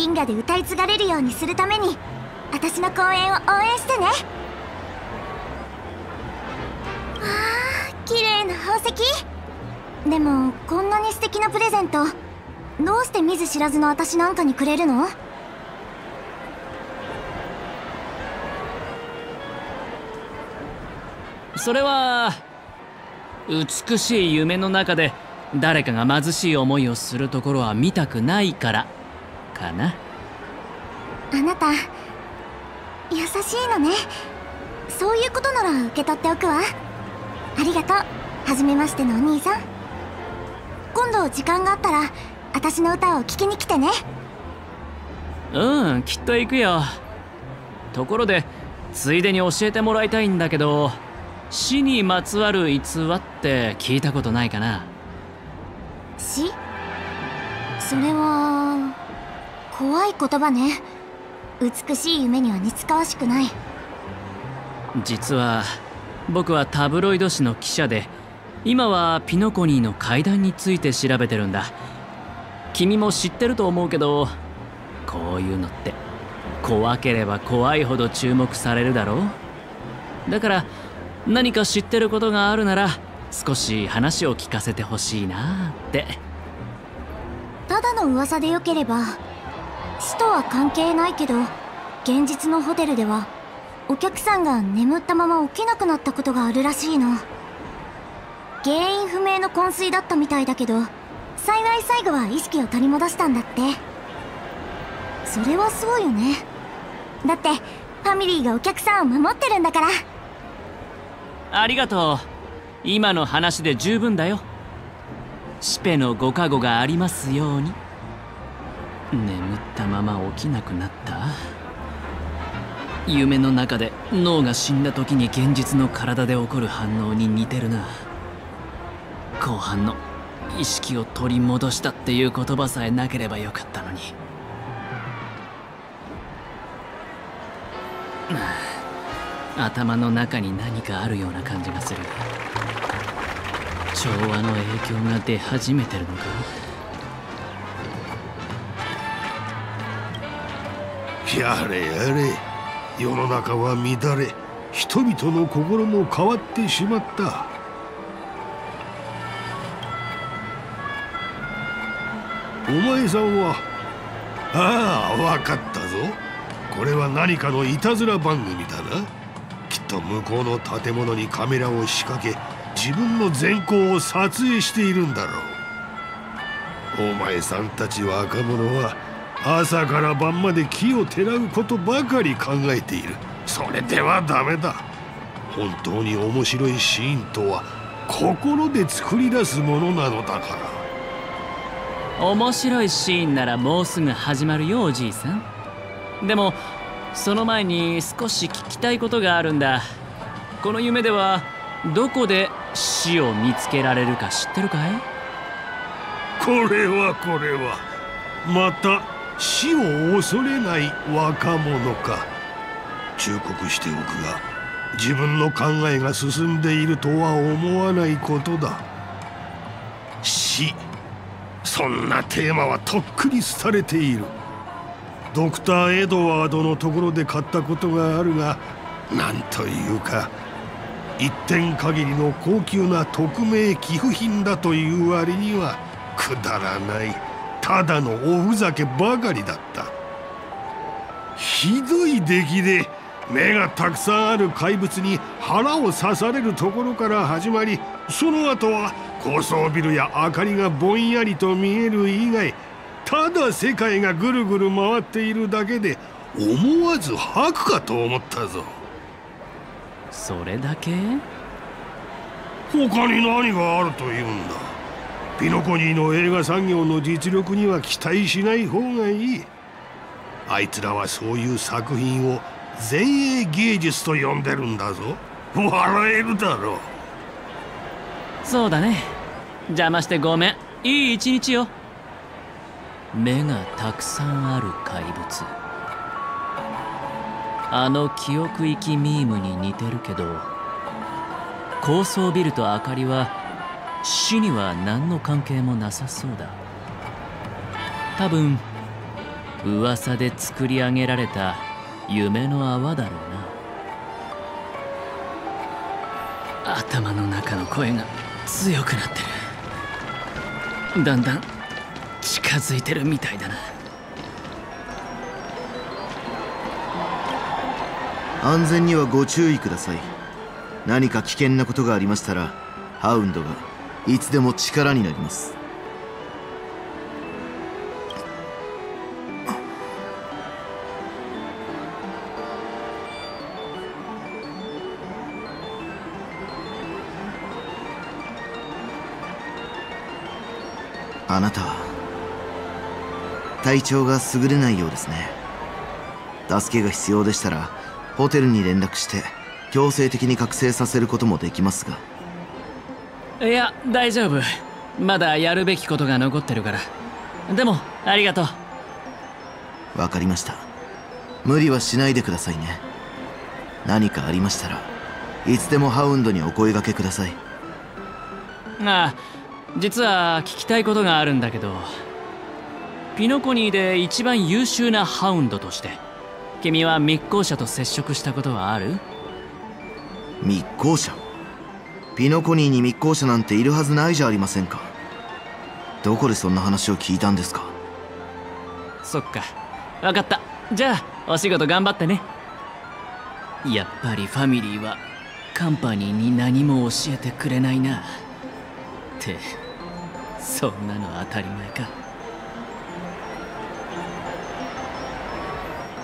銀河で歌い継がれるようにするために私の公演を応援してね。わあ綺麗な宝石。でもこんなに素敵なプレゼントどうして見ず知らずの私なんかにくれるの？それは美しい夢の中で誰かが貧しい思いをするところは見たくないから。かな？あなた優しいのね。そういうことなら受け取っておくわ。ありがとう。初めましてのお兄さん。今度時間があったら私の歌を聴きに来てね。うんきっと行くよ。ところでついでに教えてもらいたいんだけど死にまつわる逸話って聞いたことないかな？死？それは怖い言葉ね。美しい夢には似つかわしくない。実は僕はタブロイド紙の記者で今はピノコニーの階段について調べてるんだ。君も知ってると思うけどこういうのって怖ければ怖いほど注目されるだろう？だから何か知ってることがあるなら少し話を聞かせてほしいなって。ただの噂でよければ死とは関係ないけど現実のホテルではお客さんが眠ったまま起きなくなったことがあるらしいの。原因不明の昏睡だったみたいだけど幸い最後は意識を取り戻したんだって。それはそうよね。だってファミリーがお客さんを守ってるんだから。ありがとう。今の話で十分だよ。シペのご加護がありますように。眠ったまま起きなくなった？夢の中で脳が死んだ時に現実の体で起こる反応に似てるな。後半の意識を取り戻したっていう言葉さえなければよかったのに。頭の中に何かあるような感じがする調和の影響が出始めてるのか？やれやれ。世の中は乱れ。人々の心も変わってしまった。お前さんは。ああ分かったぞ。これは何かのいたずら番組だな。きっと向こうの建物にカメラを仕掛け自分の善行を撮影しているんだろう。お前さんたち若者は朝から晩まで木をてらうことばかり考えている。それではダメだ。本当に面白いシーンとは心で作り出すものなのだから。面白いシーンならもうすぐ始まるよおじいさん。でもその前に少し聞きたいことがあるんだ。この夢ではどこで死を見つけられるか知ってるかい？これはこれは。また死を恐れない若者か。忠告しておくが自分の考えが進んでいるとは思わないことだ。死。そんなテーマはとっくに廃れている。ドクター・エドワードのところで買ったことがあるがなんというか。一点限りの高級な匿名寄付品だという割にはくだらない。ただのおふざけばかりだった。ひどい出来で目がたくさんある怪物に腹を刺されるところから始まりその後は高層ビルや明かりがぼんやりと見える以外ただ世界がぐるぐる回っているだけで思わず吐くかと思ったぞ。それだけ？他に何があるというんだ？ピノコニーの映画産業の実力には期待しない方がいい。あいつらはそういう作品を前衛芸術と呼んでるんだぞ。笑えるだろう。そうだね。邪魔してごめん。いい一日よ目がたくさんある怪物。あの記憶行きミームに似てるけど高層ビルと明かりは死には何の関係もなさそうだ。多分噂で作り上げられた夢の泡だろうな。頭の中の声が強くなってる。だんだん近づいてるみたいだな。安全にはご注意ください。何か危険なことがありましたらハウンドがいつでも力になります。あなたは体調が優れないようですね。助けが必要でしたらホテルに連絡して強制的に覚醒させることもできますが。いや大丈夫。まだやるべきことが残ってるから。でもありがとう。わかりました。無理はしないでくださいね。何かありましたらいつでもハウンドにお声がけください。ああ実は聞きたいことがあるんだけど。ピノコニーで一番優秀なハウンドとして君は密航者と接触したことはある？密航者？ピノコニーに密航者なんているはずないじゃありませんか。どこでそんな話を聞いたんですか。そっか。分かった。じゃあお仕事頑張ってね。やっぱりファミリーはカンパニーに何も教えてくれないな。ってそんなの当たり前か。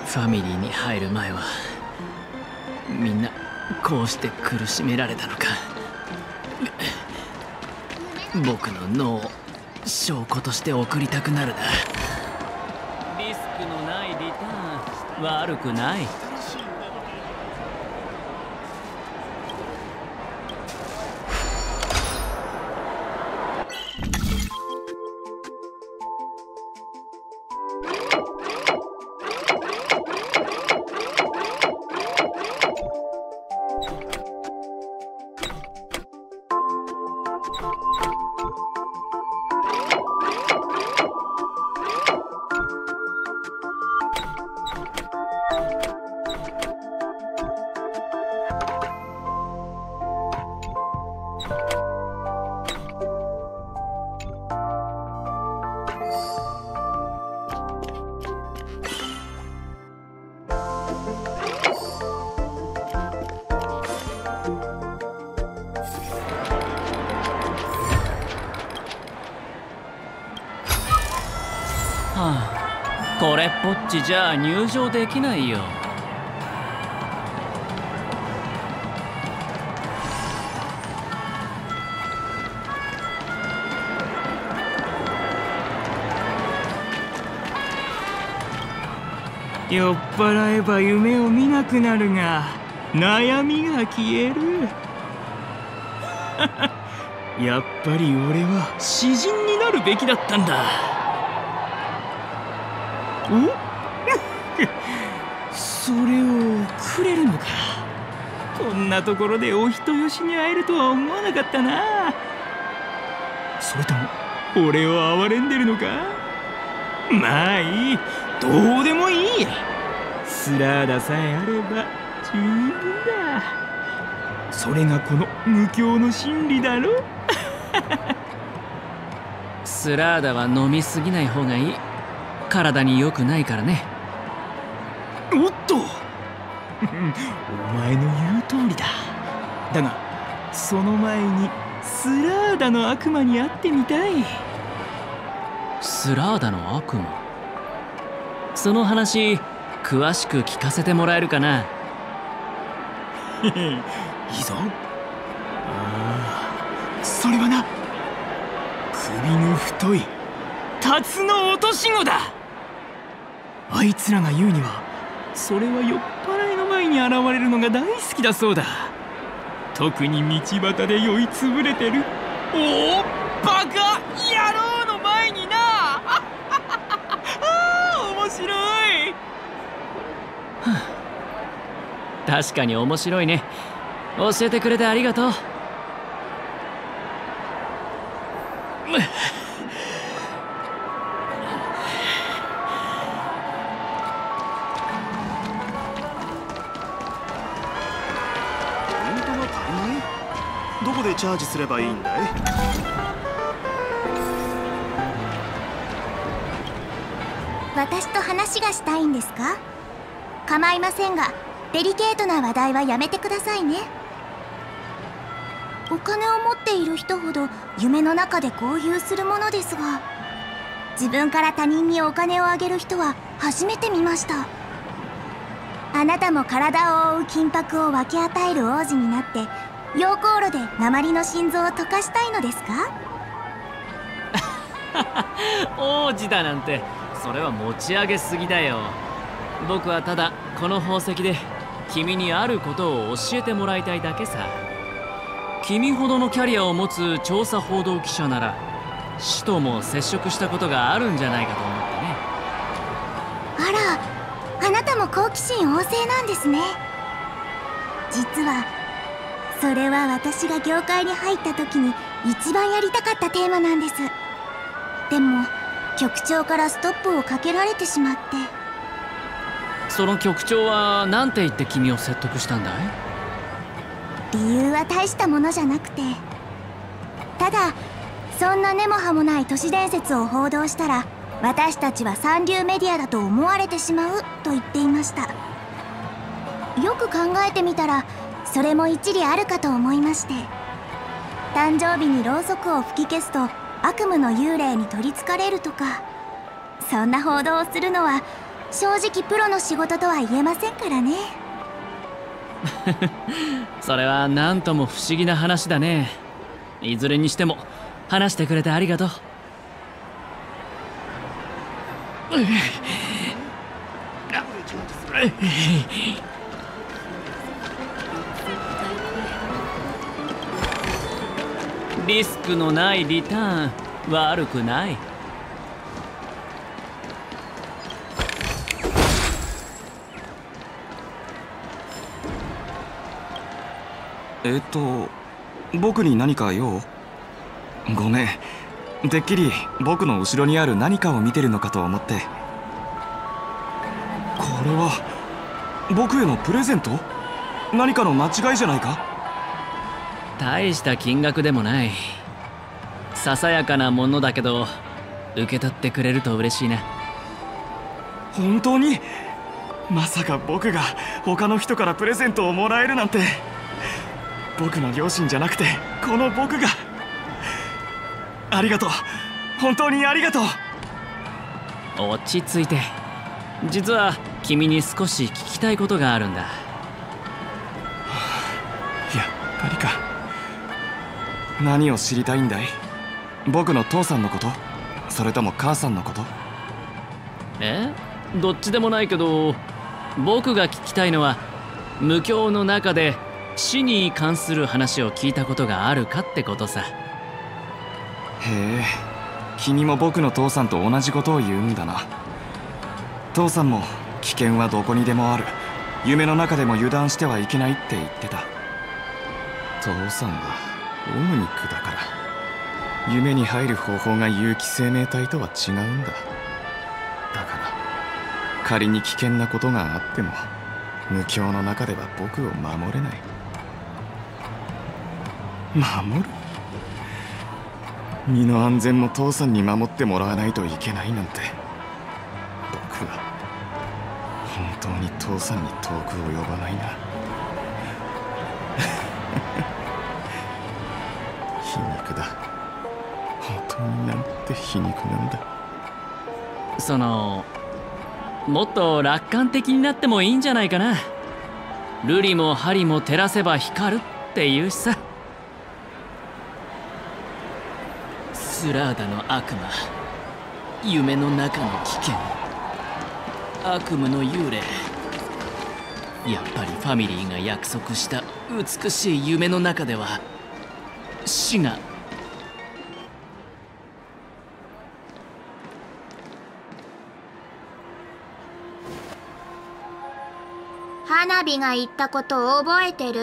ファミリーに入る前はみんなこうして苦しめられたのか。僕の脳証拠として送りたくなるな。リスクのないリターン。悪くない。じゃ入場できないよ。酔っ払えば夢を見なくなるが悩みが消える。やっぱり俺は詩人になるべきだったんだ。お？それをくれるのかこんなところでお人よしに会えるとは思わなかったな。それとも俺を憐れんでるのか？まあいい。どうでもいいスラーダさえあれば十分だ。それがこの無教の真理だろ？スラーダは飲みすぎない方がいい。体に良くないからね。おっと。お前の言う通りだ。だがその前にスラーダの悪魔に会ってみたい。スラーダの悪魔？その話詳しく聞かせてもらえるかな？いいぞ。ああそれはな首の太いタツノ落とし子だ。あいつらが言うにはそれは酔っ払いの前に現れるのが大好きだそうだ。特に道端で酔いつぶれてる。おおバカ野郎の前にな。あ面白い。確かに面白いね。教えてくれてありがとう。ージすればいいんだい。私と話がしたいんですか？構いませんがデリケートな話題はやめてくださいね。お金を持っている人ほど夢の中で豪遊するものですが自分から他人にお金をあげる人は初めて見ました。あなたも体を覆う金箔を分け与える王子になって溶鉱炉で鉛の心臓を溶かしたいのですか？王子だなんてそれは持ち上げすぎだよ。僕はただこの宝石で君にあることを教えてもらいたいだけさ。君ほどのキャリアを持つ調査報道記者なら使徒も接触したことがあるんじゃないかと思ってね。あらあなたも好奇心旺盛なんですね。実はそれは私が業界に入った時に一番やりたかったテーマなんです。でも局長からストップをかけられてしまって。その局長は何て言って君を説得したんだい？理由は大したものじゃなくて。ただそんな根も葉もない都市伝説を報道したら私たちは三流メディアだと思われてしまうと言っていました。よく考えてみたらそれも一理あるかと思いまして誕生日にろうそくを吹き消すと悪夢の幽霊に取りつかれるとかそんな報道をするのは正直プロの仕事とは言えませんからね。それは何とも不思議な話だね。いずれにしても話してくれてありがとう。リスクのないリターン悪くない。えっと僕に何か用？ごめん。てっきり僕の後ろにある何かを見てるのかと思って。これは僕へのプレゼント？何かの間違いじゃないか？大した金額でもない。ささやかなものだけど受け取ってくれると嬉しいな。本当に？まさか僕が他の人からプレゼントをもらえるなんて。僕の両親じゃなくてこの僕が。ありがとう。本当にありがとう。落ち着いて。実は君に少し聞きたいことがあるんだ。やっぱりか何を知りたいんだい？僕の父さんのこと？それとも母さんのこと？え？どっちでもないけど僕が聞きたいのは無教の中で死に関する話を聞いたことがあるかってことさ。へえ君も僕の父さんと同じことを言うんだな。父さんも危険はどこにでもある。夢の中でも油断してはいけないって言ってた。父さんはオムニックだから。夢に入る方法が有機生命体とは違うんだ。だから仮に危険なことがあっても無境の中では僕を守れない。守る？身の安全も父さんに守ってもらわないといけないなんて。僕は本当に父さんに遠く及ばないな肉だ。本当になんて皮肉なんだ。そのもっと楽観的になってもいいんじゃないかな。瑠璃も針も照らせば光るっていうしさ。スラーダの悪魔夢の中の危険。悪夢の幽霊。やっぱりファミリーが約束した美しい夢の中では死が花火が言ったことを覚えてる？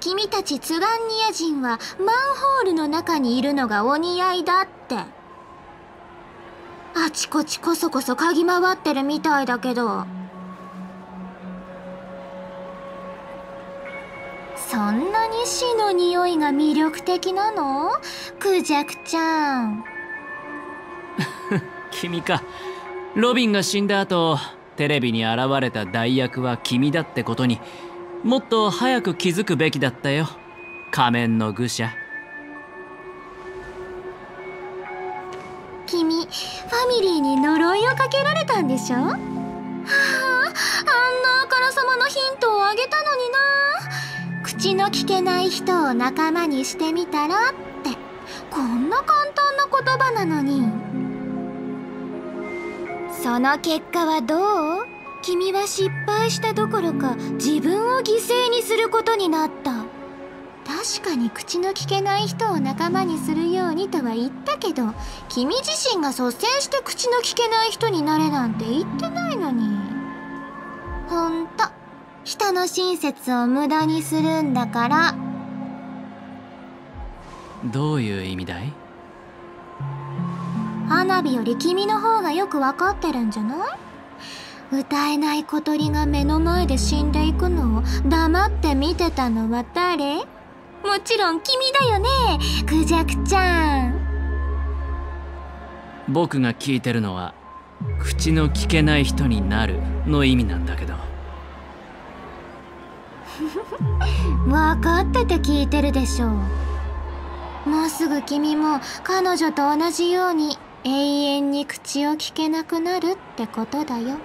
君たちツガンニア人はマンホールの中にいるのがお似合いだって。あちこちこそこそ嗅ぎ回ってるみたいだけど。そんなに死の匂いが魅力的なの？クジャクちゃん。君か。ロビンが死んだ後テレビに現れた代役は君だってことにもっと早く気づくべきだったよ。仮面の愚者。君ファミリーに呪いをかけられたんでしょ？はああんなあからさまなヒントをあげたのにな口の聞けない人を仲間にしてみたらってこんな簡単な言葉なのに。その結果はどう？君は失敗したどころか自分を犠牲にすることになった。確かに口の聞けない人を仲間にするようにとは言ったけど君自身が率先して口の聞けない人になれなんて言ってないのに。ほんと。人の親切を無駄にするんだから。どういう意味だい？花火より君の方がよくわかってるんじゃない？歌えない小鳥が目の前で死んでいくのを黙って見てたのは誰？もちろん君だよね？クジャクちゃん。僕が聞いてるのは口の聞けない人になるの意味なんだけど分かってて聞いてるでしょう。もうすぐ君も彼女と同じように永遠に口を聞けなくなるってことだよ。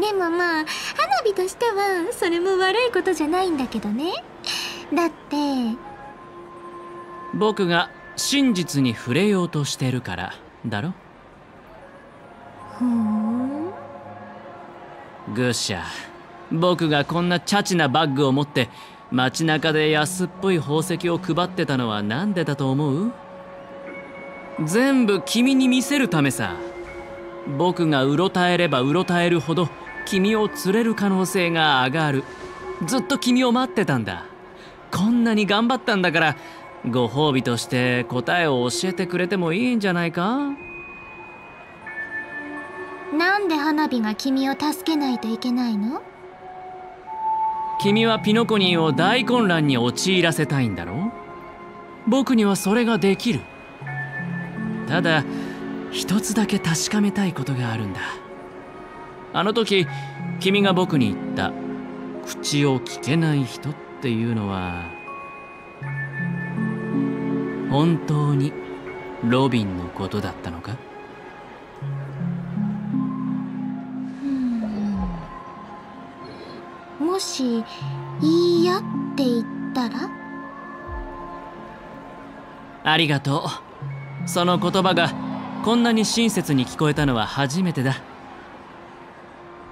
でもまあ花火としてはそれも悪いことじゃないんだけどね。だって僕が真実に触れようとしてるからだろ。ふんグッシャ僕がこんなチャチなバッグを持って街中で安っぽい宝石を配ってたのは何でだと思う？全部君に見せるためさ。僕がうろたえればうろたえるほど君を釣れる可能性が上がる。ずっと君を待ってたんだ。こんなに頑張ったんだからご褒美として答えを教えてくれてもいいんじゃないか？なんで花火が君を助けないといけないの？君はピノコニーを大混乱に陥らせたいんだろ僕にはそれができる。ただ一つだけ確かめたいことがあるんだ。あの時君が僕に言った。口を聞けない人っていうのは本当にロビンのことだったのか？もし「いいや」って言ったら？ありがとう。その言葉がこんなに親切に聞こえたのは初めてだ。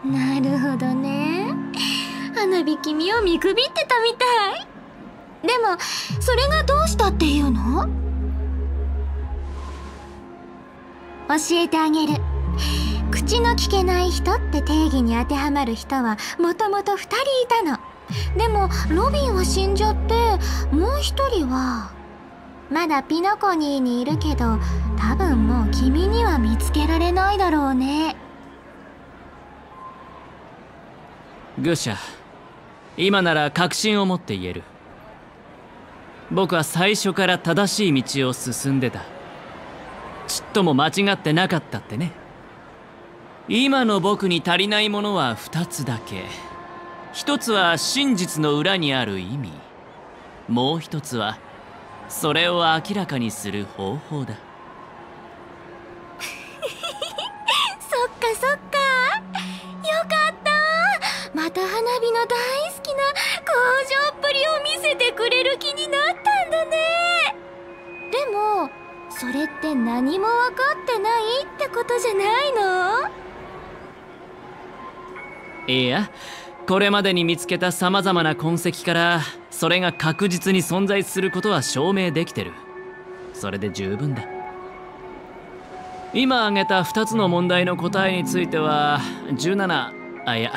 なるほどね。花火君を見くびってたみたい。でもそれがどうしたっていうの？教えてあげる口の聞けない人って定義に当てはまる人はもともと2人いたの。でもロビンは死んじゃってもう1人はまだピノコニーにいるけど多分もう君には見つけられないだろうね。グシャ今なら確信を持って言える。僕は最初から正しい道を進んでた。ちっとも間違ってなかったってね。今の僕に足りないものは2つだけ。一つは真実の裏にある意味。もう一つはそれを明らかにする方法だ。そっかそっか。よかった。また花火の大好きな工場っぷりを見せてくれる気になったんだね。でもそれって何も分かってないってことじゃないの？いやこれまでに見つけたさまざまな痕跡からそれが確実に存在することは証明できてる。それで十分だ。今挙げた2つの問題の答えについては17あいや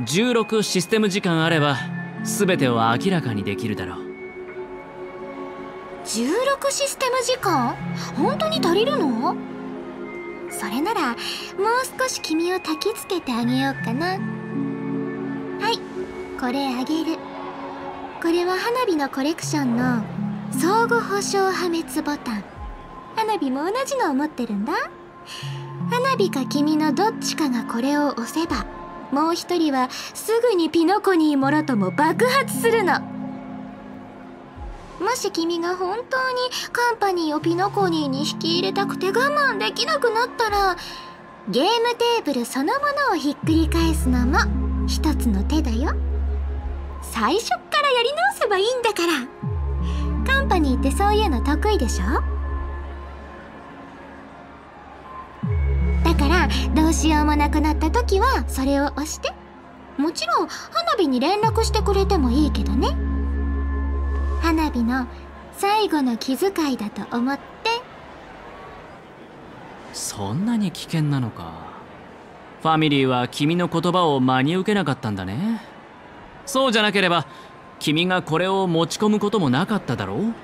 16システム時間あれば全てを明らかにできるだろう。16システム時間？本当に足りるの？それならもう少し君を焚きつけてあげようかな。はいこれあげる。これは花火のコレクションの相互保証破滅ボタン。花火も同じのを持ってるんだ。花火か君のどっちかがこれを押せばもう一人はすぐにピノコニーもろとも爆発するの。もし君が本当にカンパニーをピノコニーに引き入れたくて我慢できなくなったらゲームテーブルそのものをひっくり返すのも一つの手だよ。最初っからやり直せばいいんだから。カンパニーってそういうの得意でしょ？だからどうしようもなくなった時はそれを押して。もちろん花火に連絡してくれてもいいけどね。花火の最後の気遣いだと思って。そんなに危険なのか。ファミリーは君の言葉を真に受けなかったんだね。そうじゃなければ君がこれを持ち込むこともなかっただろう。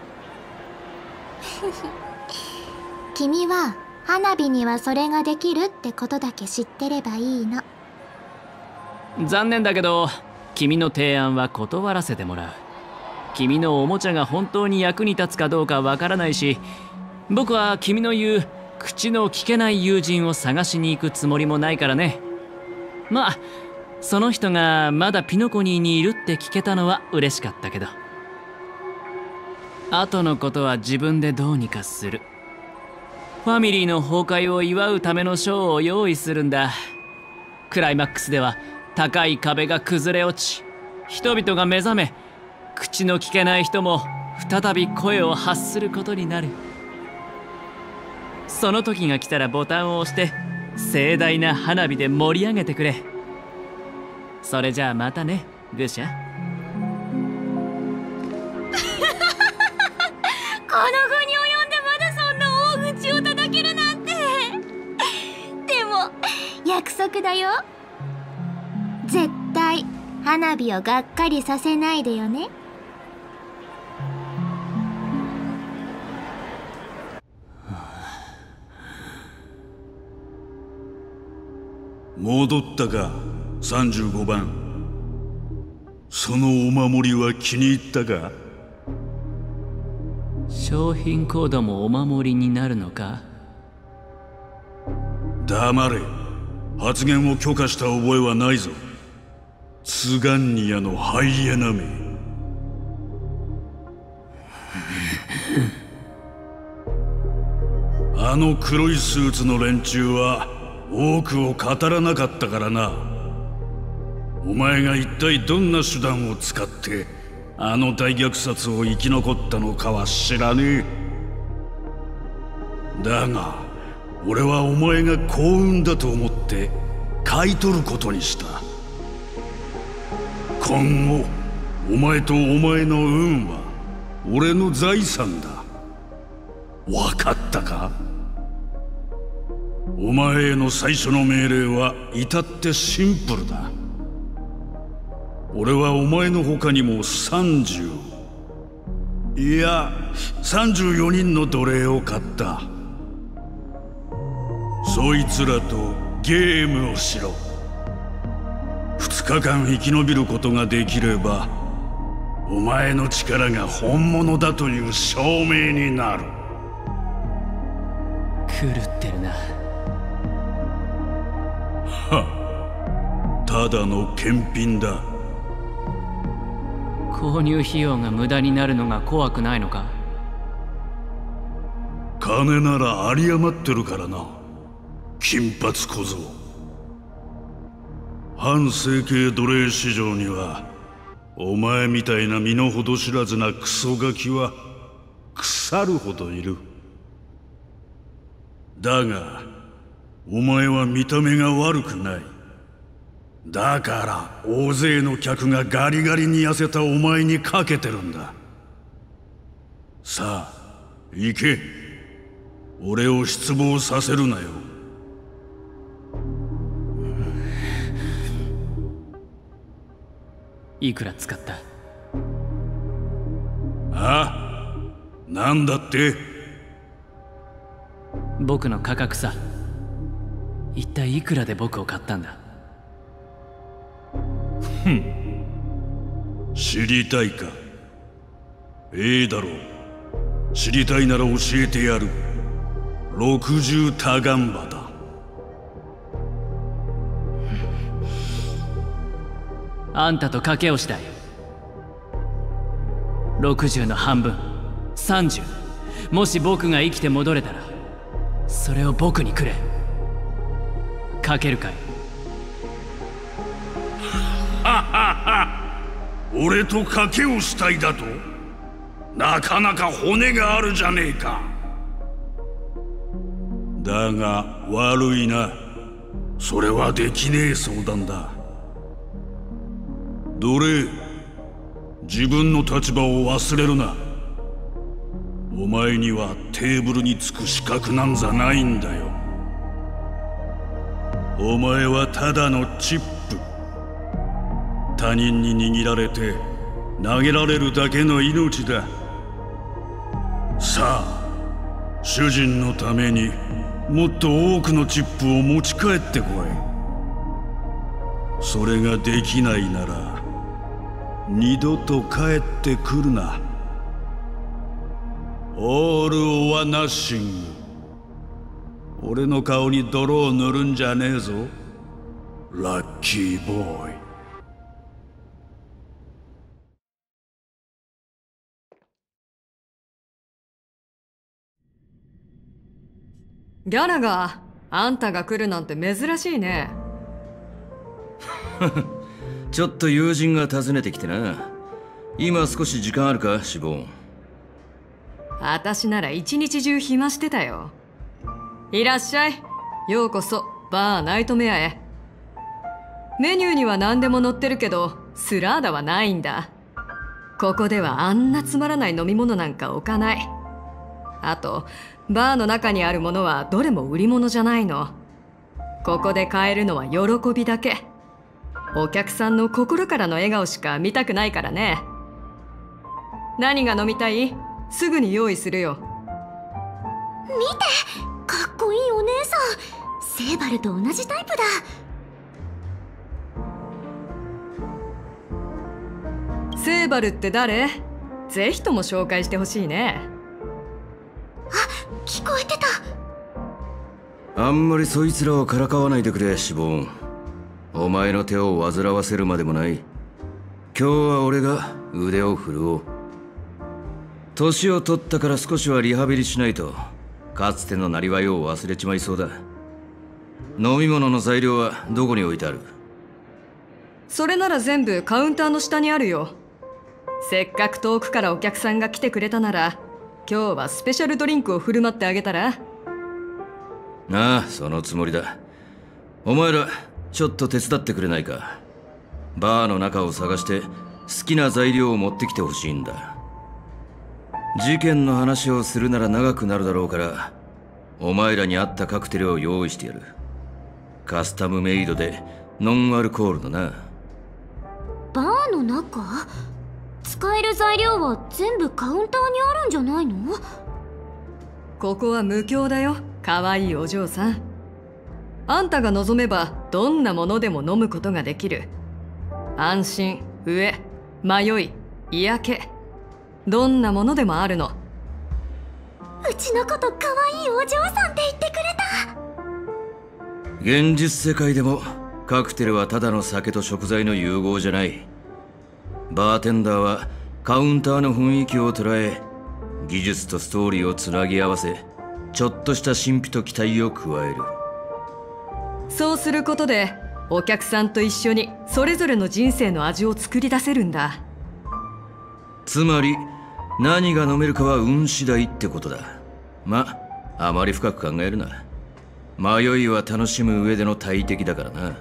君は花火にはそれができるってことだけ知ってればいいの。残念だけど君の提案は断らせてもらう君のおもちゃが本当に役に立つかどうかわからないし僕は君の言う口の聞けない友人を探しに行くつもりもないからね。まあその人がまだピノコニーにいるって聞けたのは嬉しかったけど。後のことは自分でどうにかする。ファミリーの崩壊を祝うためのショーを用意するんだ。クライマックスでは高い壁が崩れ落ち人々が目覚め口の聞けない人も再び声を発することになる。その時が来たらボタンを押して盛大な花火で盛り上げてくれ。それじゃあまたねグシャこの後に及んでまだそんな大口を叩けるなんて。でも約束だよ。絶対花火をがっかりさせないでよね。戻ったか35番。そのお守りは気に入ったか？商品コードもお守りになるのか？黙れ。発言を許可した覚えはないぞ。ツガンニアのハイエナめ。あの黒いスーツの連中は多くを語らなかったからな。お前が一体どんな手段を使ってあの大虐殺を生き残ったのかは知らねえ。だが俺はお前が幸運だと思って買い取ることにした。今後お前とお前の運は俺の財産だ。分かったか？お前への最初の命令は至ってシンプルだ。俺はお前の他にも30いや34人の奴隷を買った。そいつらとゲームをしろ。2日間生き延びることができればお前の力が本物だという証明になる。狂ってるな。ただの検品だ。購入費用が無駄になるのが怖くないのか？金なら有り余ってるからな。金髪小僧。反整形奴隷市場にはお前みたいな身の程知らずなクソガキは腐るほどいる。だがお前は見た目が悪くないだから大勢の客がガリガリに痩せたお前にかけてるんだ。さあ行け。俺を失望させるなよ。いくら使った？あなんだって？僕の価格さ。一体いくらで僕を買ったんだ？知りたいか？ええだろう。知りたいなら教えてやる。六十多眼馬だ。あんたと賭けをしたい。60の半分。30もし僕が生きて戻れたらそれを僕にくれ。賭けるかい？俺と賭けをしたいだと？なかなか骨があるじゃねえか。だが悪いな。それはできねえ相談だ。どれ？自分の立場を忘れるな。お前にはテーブルにつく資格なんざないんだよ。お前はただのチップ他人に握られて投げられるだけの命だ。さあ主人のためにもっと多くのチップを持ち帰ってこい。それができないなら二度と帰ってくるな。オール・オア・ナッシング俺の顔に泥を塗るんじゃねえぞ。ラッキーボーイ。ギャラがあんたが来るなんて珍しいね。ちょっと友人が訪ねてきてな。今少し時間あるかシボン私なら一日中暇してたよ。いらっしゃい。ようこそバーナイトメアへ。メニューには何でも載ってるけどスラーダはないんだ。ここではあんなつまらない飲み物なんか置かない。あとバーの中にあるものはどれも売り物じゃないの。ここで買えるのは喜びだけ。お客さんの心からの笑顔しか見たくないからね。何が飲みたい？すぐに用意するよ。見てかっこいいお姉さん。セーバルと同じタイプだ。セーバルって誰？ぜひとも紹介してほしいね。あ聞こえてた。あんまりそいつらをからかわないでくれシボン。お前の手を煩わせるまでもない。今日は俺が腕を振るおう。年を取ったから少しはリハビリしないと。かつてのなりわいを忘れちまいそうだ。飲み物の材料はどこに置いてある？それなら全部カウンターの下にあるよ。せっかく遠くからお客さんが来てくれたなら今日はスペシャルドリンクを振る舞ってあげたら？ああそのつもりだ。お前らちょっと手伝ってくれないか。バーの中を探して好きな材料を持ってきてほしいんだ。事件の話をするなら長くなるだろうからお前らに合ったカクテルを用意してやる。カスタムメイドでノンアルコールのな。バーの中？使える材料は全部カウンターにあるんじゃないの？ここは無教だよ可愛いお嬢さん。あんたが望めばどんなものでも飲むことができる。安心飢え迷い嫌気。どんなものでもあるの。うちのこと可愛いお嬢さんって言ってくれ現実世界でもカクテルはただの酒と食材の融合じゃないバーテンダーはカウンターの雰囲気を捉え技術とストーリーをつなぎ合わせちょっとした神秘と期待を加える。そうすることでお客さんと一緒にそれぞれの人生の味を作り出せるんだ。つまり何が飲めるかは運次第ってことだ。まあまり深く考えるな。迷いは楽しむ上での大敵だからな